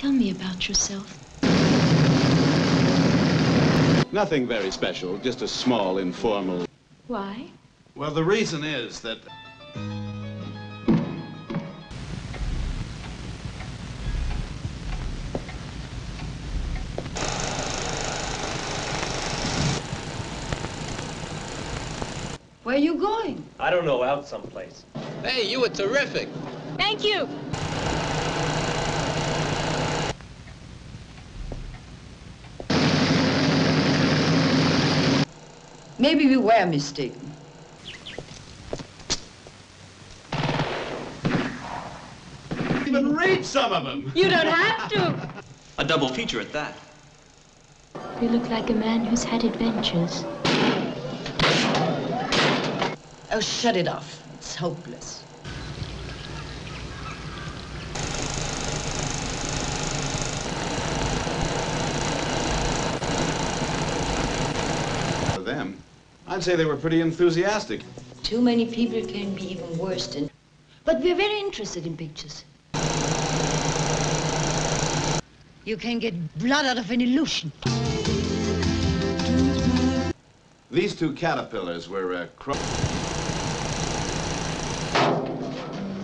Tell me about yourself. Nothing very special, just a small, informal... Why? Well, the reason is that... Where are you going? I don't know, out someplace. Hey, you were terrific. Thank you. Maybe we were mistaken. Even read some of them! You don't have to. A double feature at that. You look like a man who's had adventures. Oh, shut it off. It's hopeless. For them, I'd say they were pretty enthusiastic. Too many people can be even worse than... But we're very interested in pictures. You can get blood out of an illusion. These two caterpillars were uh, cro-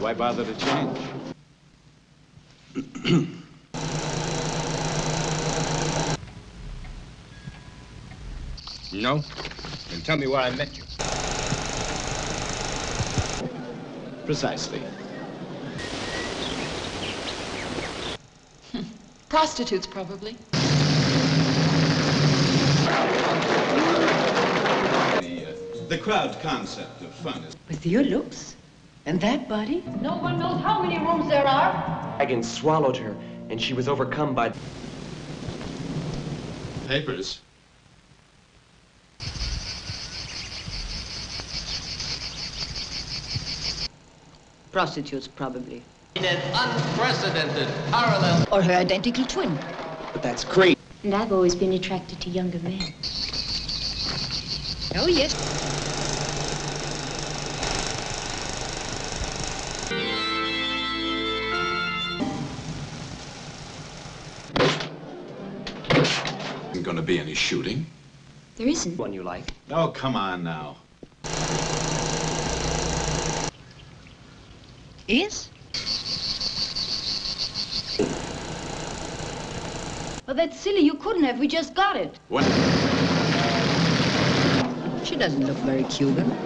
Why bother to change? No? Then tell me where I met you. Precisely. Prostitutes, probably. The, uh, the crowd concept of fun is... With your looks and that body? No one knows how many rooms there are. Dragon swallowed her, and she was overcome by... Papers. Prostitutes, probably. In an unprecedented parallel. Or her identical twin. But that's crazy. And I've always been attracted to younger men. Oh, yes. Isn't gonna be any shooting. There isn't. One you like. Oh, come on now. Is? Well, that's silly. You couldn't have. We just got it. What? She doesn't look very Cuban.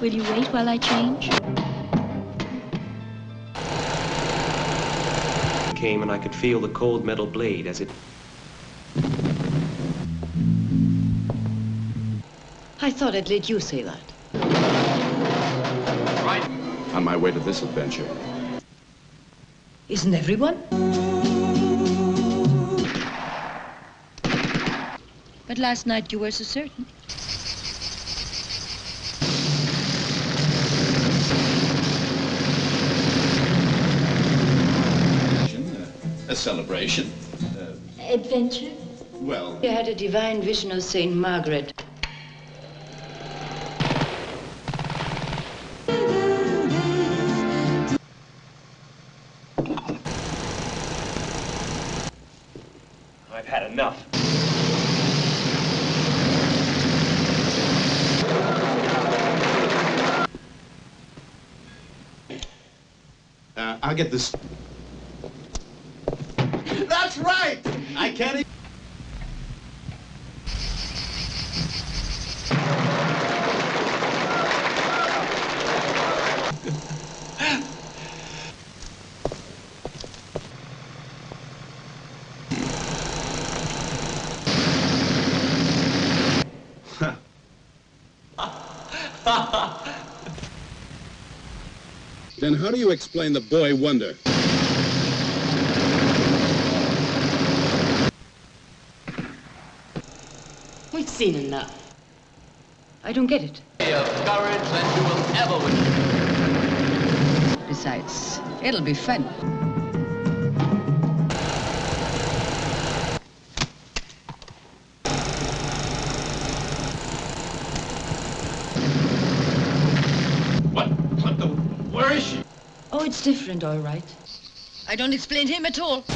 Will you wait while I change? Came and I could feel the cold metal blade as it... I thought I'd let you say that. Right. On my way to this adventure. Isn't everyone? But last night you were so certain. A celebration. Adventure? Well, You had a divine vision of Saint Margaret. I've had enough. uh, I'll get this. That's right! E- Then how do you explain the boy wonder? Seen enough. I don't get it. Of courage than you will ever win. Besides, it'll be fun. What? What the? Where is she? Oh, it's different, all right. I don't explain him at all.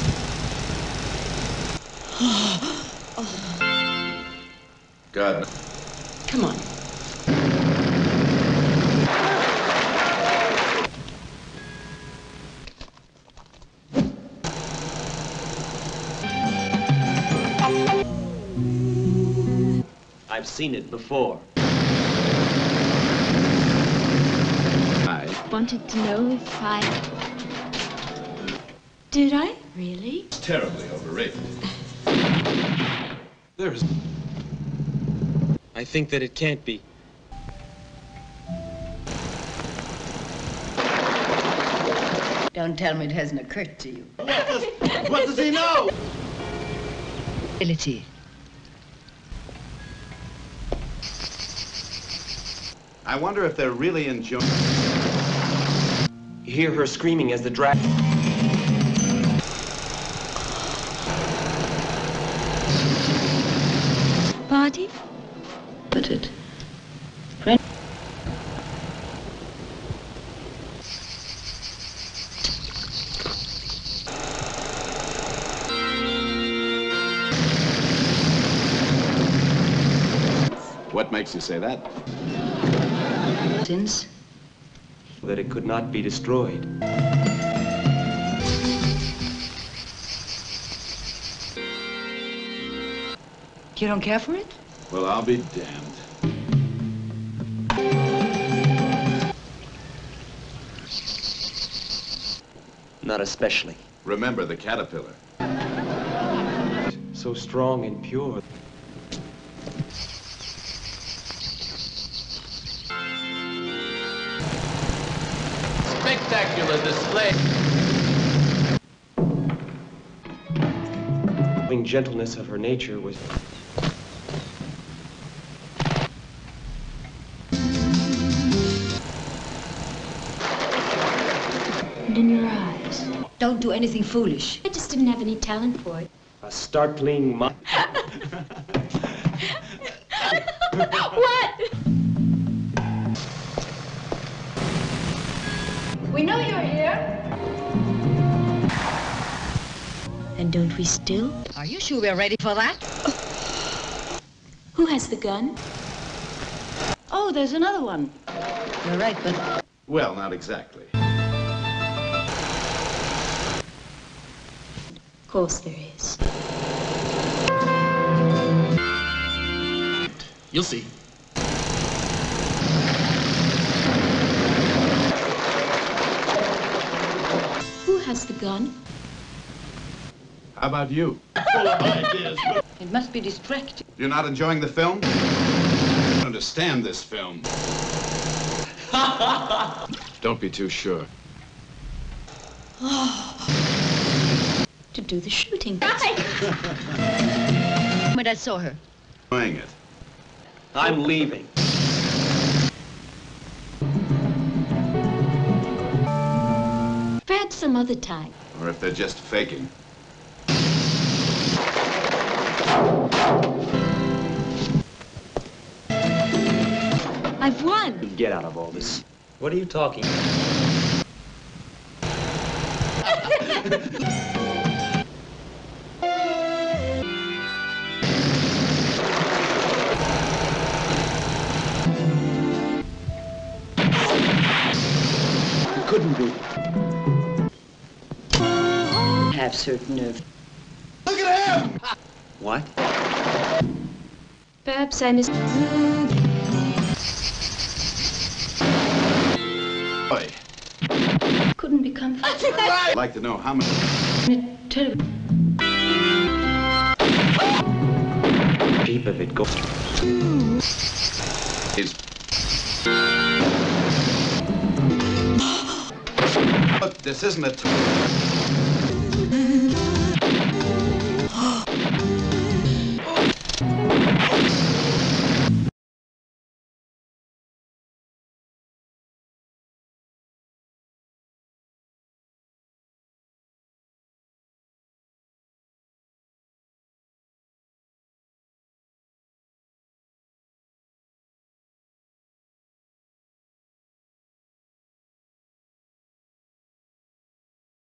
oh. God. Come on. I've seen it before. I. Wanted to know if I. Did I? Really? Terribly overrated. There's. I think that it can't be. Don't tell me it hasn't occurred to you. What does he know? Ability. I wonder if they're really enjoying. You hear her screaming as the drag. Party? Makes you say that? Since that it could not be destroyed. you don't care for it? Well, I'll be damned. Not especially. Remember the caterpillar. So strong and pure. Spectacular display. The gentleness of her nature was. And in your eyes. Don't do anything foolish. I just didn't have any talent for it. A startling. Mo- what? We know you're here. And don't we still? Are you sure we're ready for that? Who has the gun? Oh, there's another one. You're right, but Well, not exactly. Of course there is. You'll see. Has the gun? How about you? Full of ideas. it must be distracting. You're not enjoying the film? I don't understand this film. don't be too sure. To do the shooting. But I saw her. Enjoying it. I'm leaving. Some other time. Or if they're just faking. I've won. Get out of all this. What are you talking? It Have certain nerve. What? Perhaps I missed. Boy, Couldn't be comfortable. I'd like to know how many. Deep of it goes. is. Look, this isn't a.